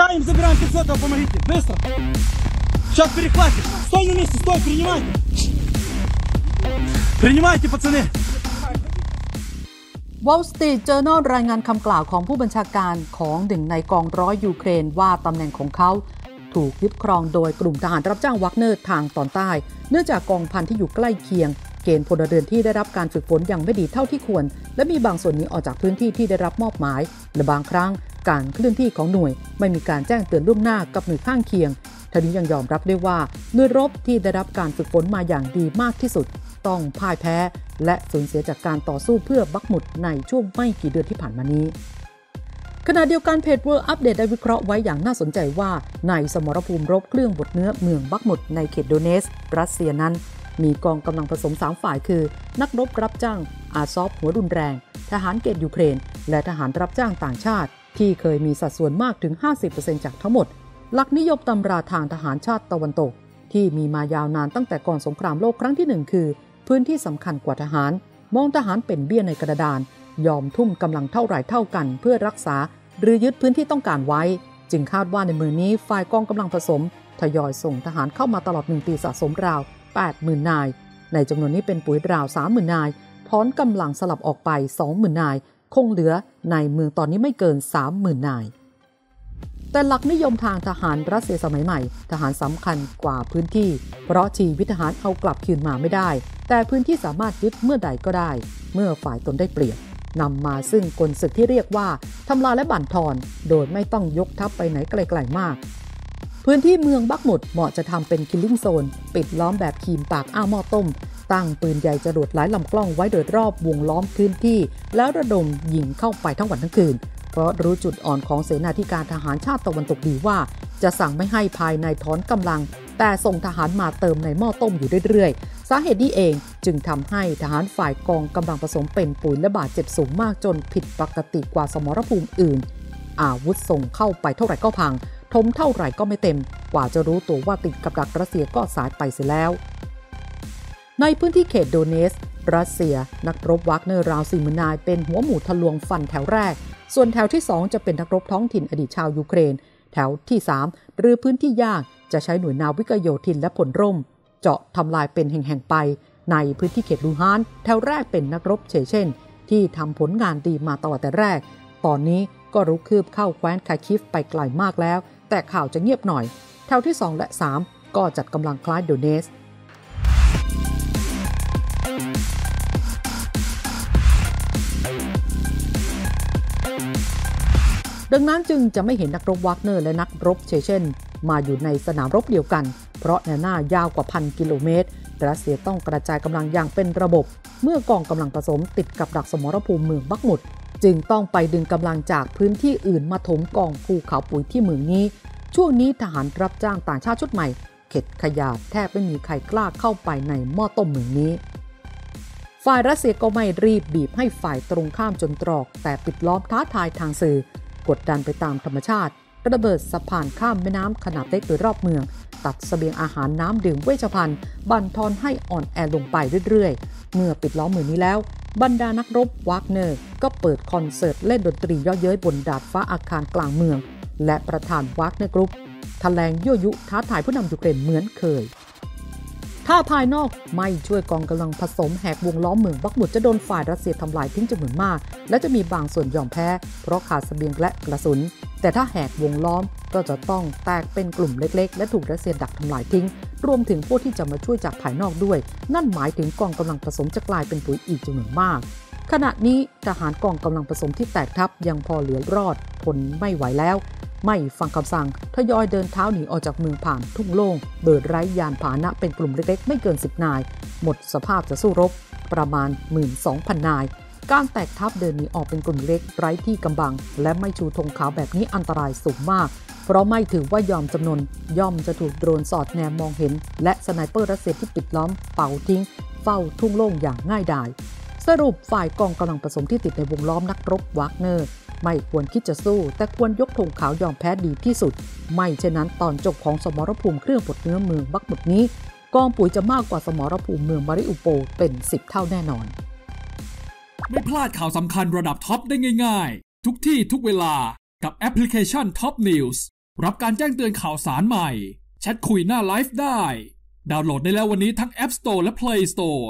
Тянем, забираем 500, помогите. Быстро. Сейчас перехватим. Стой на месте, стой, принимайте. Принимайте, пацаны. Wall Street Journal รายงานคำกล่าวของผู้บัญชาการของหนึ่งในกองร้อยยูเครนว่าตำแหน่งของเขา ถูกยึดครองโดยกลุ่มทหารรับจ้างวักเนอร์ทางตอนใต้ เนื่องจากกองพันที่อยู่ใกล้เคียง เกณฑ์พลเรือนที่ได้รับการฝึกฝนอย่างไม่ดีเท่าที่ควร และมีบางส่วนนี้ออกจากพื้นที่ที่ได้รับมอบหมาย และบางครั้ง การเคลื่อนที่ของหน่วย ไม่มีการแจ้งเตือนล่วงหน้ากับหน่วยข้างเคียงท่านี้ยังยอมรับได้ว่าหน่วยรบที่ได้รับการฝึกฝนมาอย่างดีมากที่สุด ต้องพ่ายแพ้ และสูญเสียจากการต่อสู้เพื่อบักหมุดในช่วงไม่กี่เดือนที่ผ่านมานี้ขณะเดียวกันเพจ World Update ได้วิเคราะห์ไว้อย่างน่าสนใจว่า ในสมรภูมิรบเครื่องบดเนื้อเมืองบักหมุดในเขตโดเนส รัสเซียนั้น มีกองกำลังผสม 3 ฝ่ายคือ นักรบรับจ้างอาซอฟหัวรุนแรง ทหารเกณฑ์ยูเครน และทหารรับจ้างต่างชาติ ที่เคยมีสัดส่วนมากถึง 50%จากทั้งหมด หลักนิยมตำราทางทหารชาติตะวันตก ที่มีมายาวนานตั้งแต่ก่อนสงครามโลกครั้งที่หนึ่งคือ พื้นที่สำคัญกว่าทหาร มองทหารเป็นเบี้ยในกระดาน ยอมทุ่มกำลังเท่าไหร่เท่ากัน เพื่อรักษา หรือยึดพื้นที่ต้องการไว้ จึงคาดว่าในมือนี้ฝ่ายกองกำลังผสมทยอยส่งทหารเข้ามาตลอดหนึ่งปีสะสมราว 80,000 นาย ในจำนวนนี้เป็นปุ๋ยราว 30,000 นายถอนกำลังสลับออกไป 20,000 นาย คงเหลือในเมืองตอนนี้ไม่เกิน 30,000 นาย แต่หลักนิยมทางทหารรัสเซียสมัยใหม่ ทหารสำคัญกว่าพื้นที่ เพราะชีวิตทหารเอากลับคืนมาไม่ได้ แต่พื้นที่สามารถยึดเมื่อใดก็ได้ เมื่อฝ่ายตนได้เปรียบนำมาซึ่งกลศึกที่เรียกว่าทำลายและบั่นทอน โดยไม่ต้องยกทัพไปไหนไกลๆมาก พื้นที่เมืองบักหมุดเหมาะจะทำเป็นคิลลิ่งโซน ปิดล้อมแบบคีมปากอ้าหม้อต้ม ตั้งปืนใหญ่จรวดหลายลำกล้องไว้โดยรอบวงล้อมพื้นที่ แล้วระดมยิงเข้าไปทั้งวันทั้งคืน เพราะรู้จุดอ่อนของเสนาธิการทหารชาติตะวันตกดีว่า จะสั่งไม่ให้ภายในถอนกำลัง แต่ส่งทหารมาเติมในหม้อต้มอยู่เรื่อยๆ สาเหตุนี้เองจึงทำให้ทหารฝ่ายกองกำลังผสมเป็นปุ๋ยและบาดเจ็บสูงมากจนผิดปกติกว่าสมรภูมิอื่น อาวุธส่งเข้าไปเท่าไหร่ก็พังทมเท่าไหร่ก็ไม่เต็ม กว่าจะรู้ตัวว่าติดกับดักรัสเซียก็สายไปเสียแล้ว ในพื้นที่เขตโดเนส รัสเซีย นักรบวักเนอร์ราวสี่หมื่นนายเป็นหัวหมู่ทะลวงฟันแถวแรก ส่วนแถวที่ 2 จะเป็นนักรบท้องถิ่นอดีตชาวยูเครน แถวที่ 3 หรือพื้นที่ยากจะใช้หน่วยนาวิกโยธินและผลร่ม เจาะทำลายเป็นแห่งๆไป ในพื้นที่เขตลูฮานแถวแรกเป็นนักรบเฉเช่น ที่ทำผลงานดีมาตลอดแต่แรก ตอนนี้ก็รุกคืบเข้าแคว้นคาคิฟไปไกลมากแล้ว แต่ข่าวจะเงียบหน่อย แถวที่ 2 และ 3 ก็จัดกำลังคล้ายโดเนส ดังนั้นจึงจะไม่เห็นนักรบวักเนอร์และนักรบเชเชนมาอยู่ในสนามรบเดียวกัน เพราะแนวหน้ายาวกว่าพันกิโลเมตร รัสเซียต้องกระจายกำลังอย่างเป็นระบบ เมื่อกองกำลังผสมติดกับดักสมรภูมิเมืองบักหมุด จึงต้องไปดึงกำลังจากพื้นที่อื่นมาถมกองภูเขาปุ๋ยที่เมืองนี้ ช่วงนี้ทหารรับจ้างต่างชาติชุดใหม่ เข็ดขยาดแทบไม่มีใครกล้าเข้าไปในหม้อต้มเมืองนี้ฝ่ายรัสเซียก็ไม่รีบบีบให้ฝ่ายตรงข้ามจนตรอก แต่ปิดล้อมท้าทายทางสื่อ กดดันไปตามธรรมชาติ ระเบิดสะพานข้ามแม่น้ำขนาดเล็กโดยรอบเมือง ตัดเสบียงอาหารน้ำดื่มเวชภัณฑ์ บั่นทอนให้อ่อนแอลงไปเรื่อยๆ เมื่อปิดล้อมเมืองนี้แล้ว บรรดานักรบวากเนอร์ก็เปิดคอนเสิร์ตเล่นดนตรีเยาะเย้ยบนดาดฟ้าอาคารกลางเมือง และประธานวากเนอร์กรุ๊ปแถลงยั่วยุท้าทายผู้นำยูเครนเหมือนเคย ถ้าภายนอกไม่ช่วยกองกำลังผสมแหกวงล้อมเมืองบัคมุตจะโดนฝ่ายรัสเซียทำลายทิ้งจำนวนมาก และจะมีบางส่วนยอมแพ้ เพราะขาดเสบียงและกระสุน แต่ถ้าแหกวงล้อมก็จะต้องแตกเป็นกลุ่มเล็กๆ และถูกรัสเซียดักทำลายทิ้ง รวมถึงพวกที่จะมาช่วยจากภายนอกด้วย นั่นหมายถึงกองกำลังผสมจะกลายเป็นปุ๋ยอีกจำนวนมาก ขณะนี้ทหารกองกำลังผสมที่แตกทัพยังพอเหลือรอดทนไม่ไหวแล้ว ไม่ฟังคำสั่งทยอยเดินเท้าหนีออกจากเมืองผ่านทุ่งโล่งโดยไร้ยานพาหนะเป็นกลุ่มเล็กๆ ไม่เกิน 10 นาย หมดสภาพจะสู้รบ ประมาณ 12,000 นาย การแตกทัพเดินหนีออกเป็นกลุ่มเล็กไร้ที่กำบัง และไม่ชูธงขาวแบบนี้อันตรายสูงมาก เพราะไม่ถือว่ายอมจำนนย่อมจะถูกโดรนสอดแนมมองเห็น และสไนเปอร์รัสเซียที่ปิดล้อมเป่าทิ้ง เฝ้าทุ่งโล่งอย่างง่ายดายสรุปฝ่ายกองกำลังผสมที่ติดในวงล้อมนักรบวากเนอร์ ไม่ควรคิดจะสู้ แต่ควรยกธงขาวยอมแพ้ดีที่สุด ไม่เช่นนั้นตอนจบของสมรภูมิเครื่องบดเนื้อเมืองบัคมุตนี้ กองปุ๋ยจะมากกว่าสมรภูมิเมืองมาริอูโปลเป็น 10 เท่าแน่นอน ไม่พลาดข่าวสำคัญระดับท็อปได้ง่าย ๆ ทุกที่ทุกเวลากับแอปพลิเคชัน Top News รับการแจ้งเตือนข่าวสารใหม่แชทคุยหน้าไลฟ์ได้ ดาวน์โหลดได้แล้ววันนี้ทั้ง App Store และ Play Store